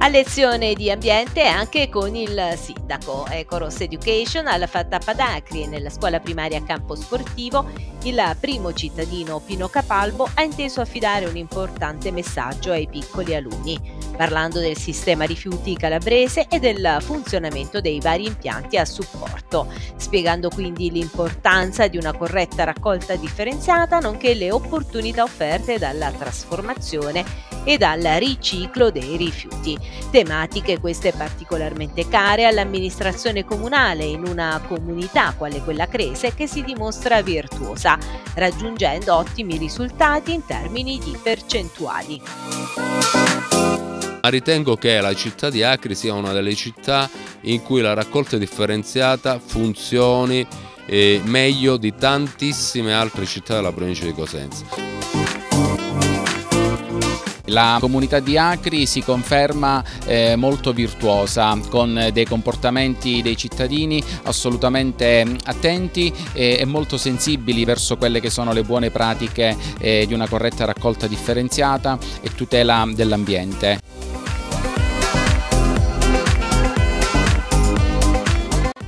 A lezione di ambiente anche con il sindaco. Ecoros Education alla fatta Padacri nella scuola primaria Campo Sportivo il primo cittadino Pino Capalbo ha inteso affidare un importante messaggio ai piccoli alunni, parlando del sistema rifiuti calabrese e del funzionamento dei vari impianti a supporto, spiegando quindi l'importanza di una corretta raccolta differenziata nonché le opportunità offerte dalla trasformazione e dal riciclo dei rifiuti. Tematiche queste particolarmente care all'amministrazione comunale in una comunità quale quella Crese che si dimostra virtuosa, raggiungendo ottimi risultati in termini di percentuali. Ritengo che la città di Acri sia una delle città in cui la raccolta differenziata funzioni eh, meglio di tantissime altre città della provincia di Cosenza. La comunità di Acri si conferma eh, molto virtuosa con dei comportamenti dei cittadini assolutamente attenti e, e, molto sensibili verso quelle che sono le buone pratiche eh, di una corretta raccolta differenziata e tutela dell'ambiente.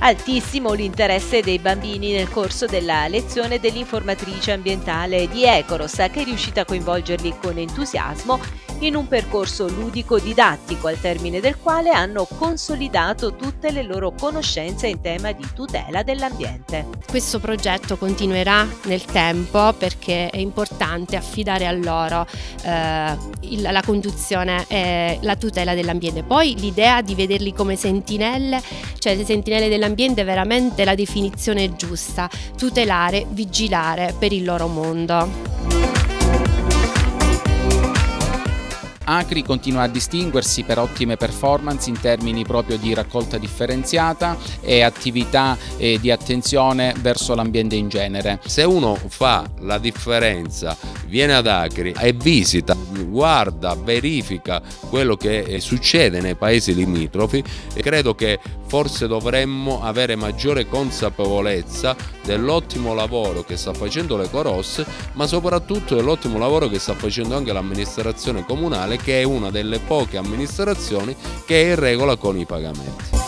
Altissimo l'interesse dei bambini nel corso della lezione dell'informatrice ambientale di Ecoros che è riuscita a coinvolgerli con entusiasmo in un percorso ludico didattico al termine del quale hanno consolidato tutte le loro conoscenze in tema di tutela dell'ambiente. Questo progetto continuerà nel tempo perché è importante affidare a loro eh, il, la conduzione e la tutela dell'ambiente. Poi l'idea di vederli come sentinelle, cioè le sentinelle dell'ambiente è veramente la definizione giusta, tutelare, vigilare per il loro mondo. Acri continua a distinguersi per ottime performance in termini proprio di raccolta differenziata e attività eh, di attenzione verso l'ambiente in genere. Se uno fa la differenza, viene ad Acri e visita, guarda, verifica quello che eh, succede nei paesi limitrofi, credo che forse dovremmo avere maggiore consapevolezza dell'ottimo lavoro che sta facendo le Coros, ma soprattutto dell'ottimo lavoro che sta facendo anche l'amministrazione comunale che è una delle poche amministrazioni che è in regola con i pagamenti.